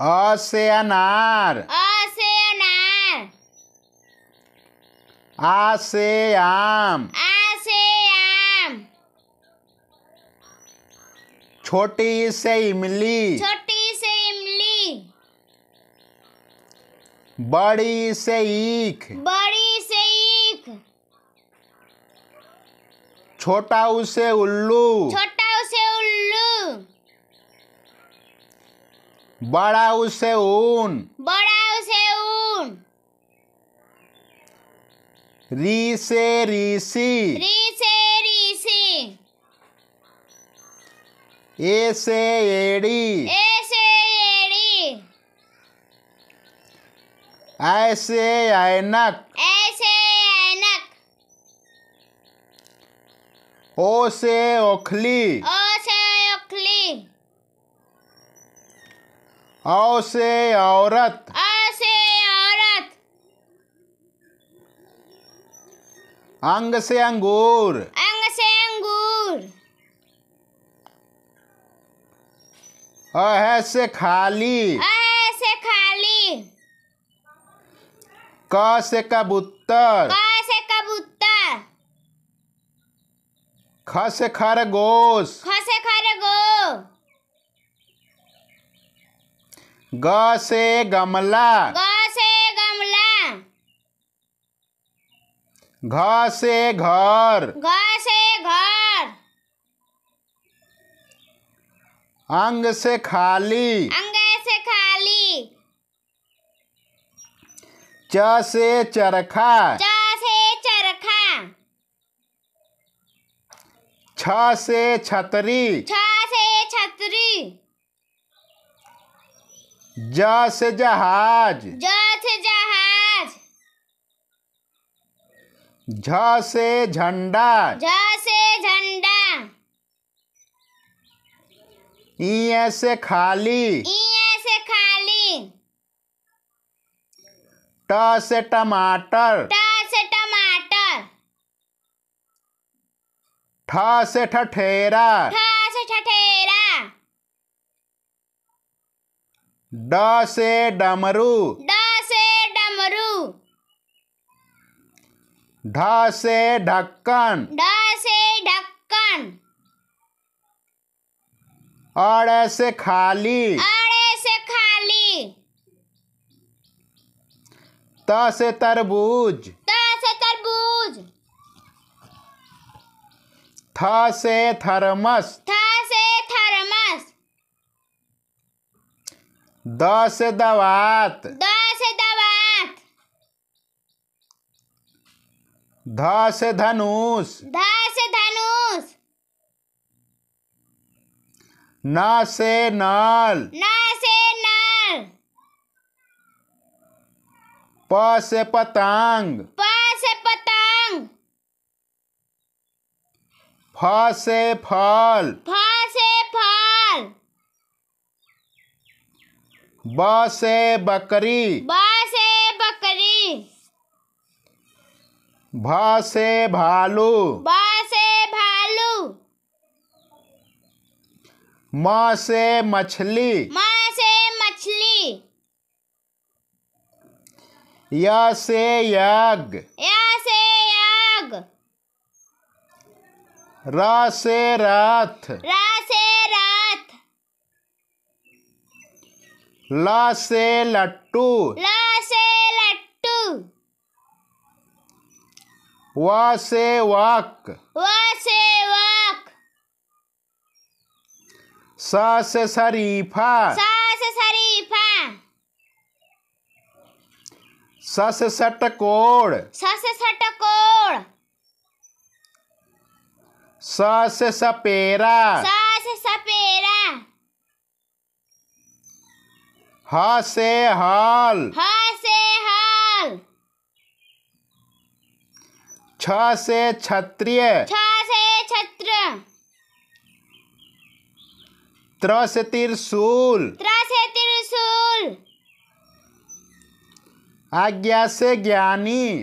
अ से अनार अ से अनार आ से आम आ से आम छोटी से इमली छोटी से इमली बड़ी से ईख बड़ी से ईख छोटा उसे उल्लू छोटा उसे उल्लू बड़ा उसे ऊन। बड़ा उसे ऊन। री से ऋषि री से ऋषि ए से एड़ी। ए से एड़ी। ऐसे ऐनक। ऐसे ऐनक। ओ से ओखली। ओ औ से औरत। अ से औरत। अंग से अंगूर। अंग से अंगूर। अह से खाली। अ से खाली। क से कबूतर। क से कबूतर। ख से खरगोश। ख से खरगो ग से गमला। ग से गमला। घ से घर। घ से घर। अंग से खाली। अंग से खाली। च से चरखा। च से चरखा। छ से छतरी। छ से छतरी ज से जहाज़। ज से जहाज़। झ से झंडा। झ से झंडा। ई से खाली। ई से खाली। ट से टमाटर। ट से टमाटर। ठ से ठठेरा। ठ से ठठेरा ड से डमरू। ड से डमरू। ढ से ढक्कन। ढ से ढक्कन। अड़ से खाली। अड़े से खाली। त से तरबूज। त से तरबूज। थ से थर्मस। थ द से दवात। द से दवात। ध से धनुष। ध से धनुष। न से नल। न से नल। प से पतंग। प से पतंग। फ से फल। फ से फल। ब से बकरी। ब से बकरी। भ से भालू। ब से भालू। म से मछली। म से मछली। य से यज्ञ य से यज्ञ र से रथ र से रथ ल से लट्टू। ल से लट्टू। व से वक। व से वक। स से शरीफा। स से शरीफा। स से षटकोण स से षटकोण स से सपेरा। स से सपेरा। ह से हाल। हा से हाल। छ से क्षत्रिय। छ से छत्र त्र से त्रिशूल। त्र से त्रिशूल। आज्ञा से ज्ञानी।